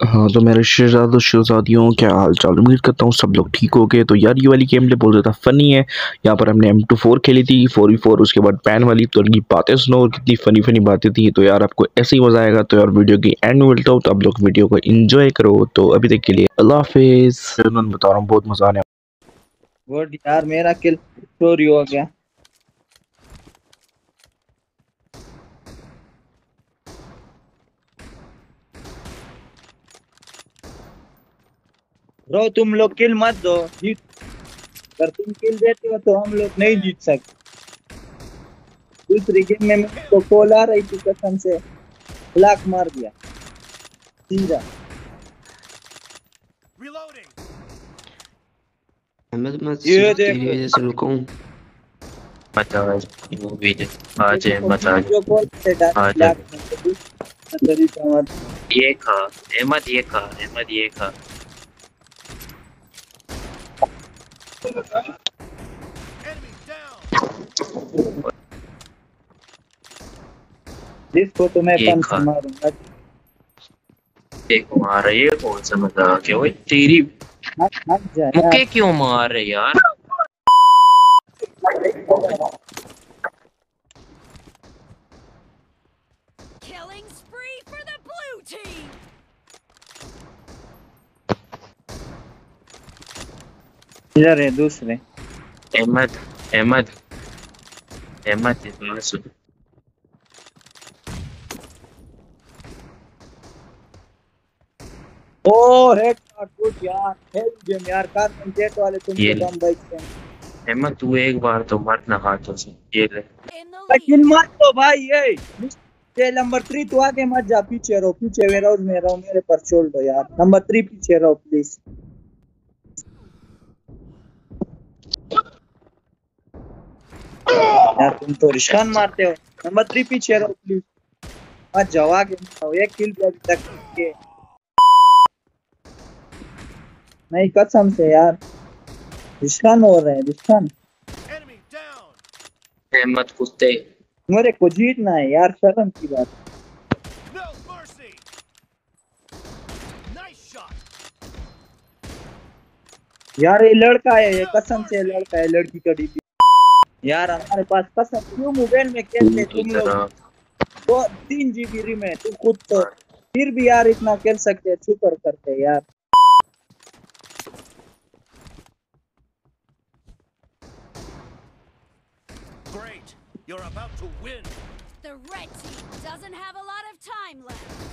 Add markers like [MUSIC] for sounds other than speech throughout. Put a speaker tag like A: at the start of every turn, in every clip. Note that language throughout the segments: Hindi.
A: हाँ तो मेरे शहजाद शहजादियों क्या हाल चाल? उम्मीद करता हूँ सब लोग ठीक हो गए तो यार ये वाली गेम प्ले बहुत ज़्यादा फनी है। यहाँ पर हमने एम टू फोर खेली थी फोर वी फोर उसके बाद पैन वाली तो उनकी बातें सुनो और कितनी फनी फनी बातें थी। तो यार आपको ऐसे ही मज़ा आएगा। तो यार वीडियो की एंड में मिलता हूँ तो आप लोग वीडियो को इन्जॉय करो। तो अभी तक के लिए अल्लाह हाफिज़। बता रहा हूँ बहुत मज़ा आने
B: यार मेरा किल चोरी हो गया। ब्रो तुम लोग किल मत दो। जीत अगर तुम किल देते हो तो हम लोग नहीं जीत सकते। दूसरी गेम में को कॉल आ रही थी कसम से। ब्लॉक मार दिया। सीधा
C: अहमद मत
B: ये देखो।
C: वजह से रुका हूँ।
D: मत वो भी दे। आ जाए मत आ
B: जो कॉल से डाल
D: आ जा।
B: ब्लॉक मार दिया। दूसरा तरीका मत।
D: ये खा अहमद ये खा अहमद ये खा।
B: जिसको तो मैं पंच मारूँगा।
D: देखो मार रही है कौन सा मज़ा है ओए तेरी
B: मत मत जा
D: मुक्के क्यों मार रहे यार?
B: इधर है दूसरे।
D: अहमद अहमद। अहमद सुन
B: ओ हेड शॉट गुड यार। हेल्प गेम यार कार जेट वाले
D: ले।
B: कम बचते हैं
D: अहमद तू एक बार तो मत ना हाथों से ये ले!
B: किल मत दो भाई ये। ये नंबर थ्री तू आगे मत जा पीछे रहो पीछे मेरा और मेरा मेरे पर छोड़ दो यार। नंबर थ्री पीछे रहो प्लीज़ यार तुम तो रिश्कान मारते हो। नंबर थ्री पीछे रहो प्लीज़ मत जाओ आगे। मत आओ एक किल भी अभी तक। नहीं किए। नहीं कसम से यार। रिश्कान हो रहे हैं रिश्कान
D: अहमद कुत्ते
B: मेरे को जीतना है यार शर्म की बात। यार ये लड़का है ये कसम से लड़का है लड़की का डीपी यार हमारे पास कसम क्यों मोबाइल में खेलते
D: तू
B: तुम
D: तो
B: लोग दो तीन जीबी रिम है तुम खुद तो फिर भी यार इतना खेल सकते हैं शुक्र करते यार
E: Great. You're about to win.
F: The red team doesn't have a lot of time left.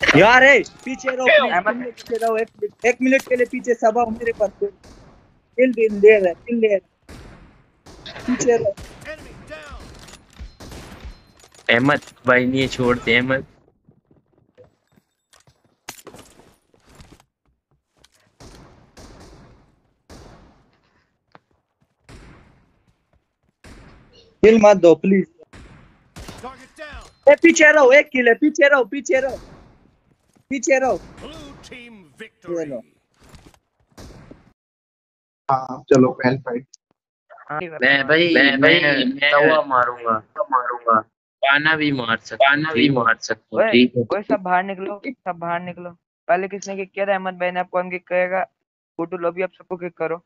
B: यार है पीछे रहो पीछे रहो एक मिनट एक मिनट के लिए पीछे सब आओ मेरे पास किल दिन ले रहे किल ले रहे रहो
E: Enemy
D: अहमद भाई नहीं छोड़ते अहमद।
B: किल मत दो प्लीज़ ए पीछे रहो एक किल है पीछे रहो पीछे रहो। पीछे रहो.
G: हाँ चलो पहल फाइट
D: मैं भाई मैं मैं तवा मारूँगा। मारूँगा। पाना भी मार सकता पाना भी मार सकता हूँ, है।
H: सब बाहर निकलो सब बाहर निकलो। पहले किसने किक किया था? अहमद भाई ने आपको हम किक करेगा। फ़ोटो लॉबी आप सबको किक करो।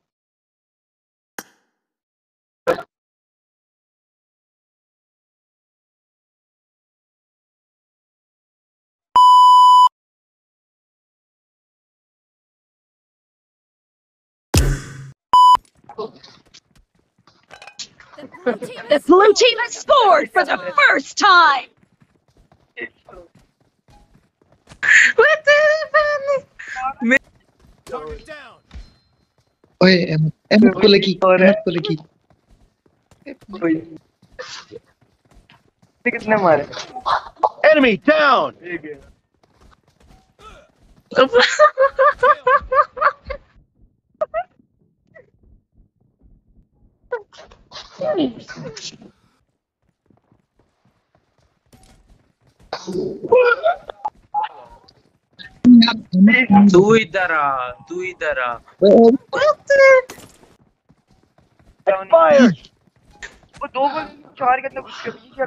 F: team [LAUGHS]
I: The
F: has
I: blue team has scored for the first time.
E: Target down.
G: ओए अहमद अहमद को लगी अहमद को लगी
H: कितने मारे
E: Enemy down.
D: तू इधर आ तू इधर आ।
E: फायर
H: वो दो गोल चार के अंदर घुस गया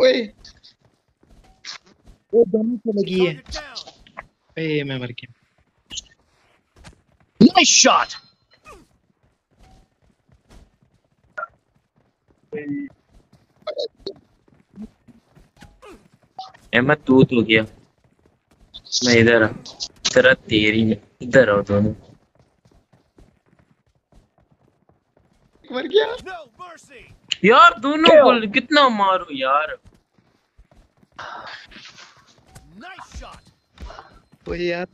G: ओए। वो दोनों से लगी है। ए मैं मर गया।
E: नाइस शॉट
D: अहमद तू तो गया। मैं इधर तेरा तेरी में इधर आओ दोनों।
G: मर गया।
D: यार दोनों को कितना मारो यार।
E: Nice shot.
G: ओए यार।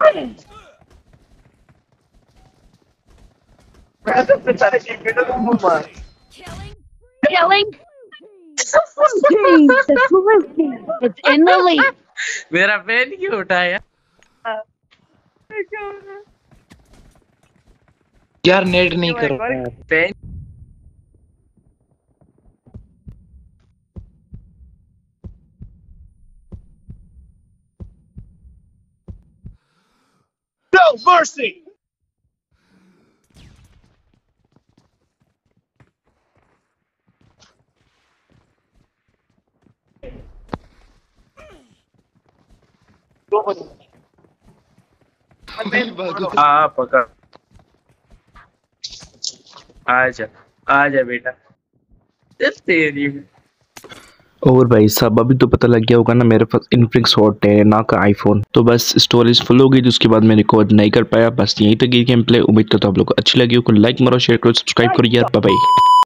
F: Killing
I: Killing. Team, the blue team is in the lead.
D: मेरा पेन क्यों उठाया
G: यार नेट नहीं कर
H: एक और-
G: रहा
D: पेन
E: No mercy.
D: हाँ आजा आजा बेटा। तेरी
A: और भाई साहब, अभी तो पता लग गया होगा ना, मेरे पास इनफ्रिक्स हॉट है, ना का आईफोन तो बस स्टोरेज फुल हो गई जिसके बाद मैं रिकॉर्ड नहीं कर पाया। बस यहीं तक गेम प्ले उम्मीद करता हूँ आप लोग को अच्छी लगी हो लाइक मारो शेयर करो सब्सक्राइब करो, यार बाय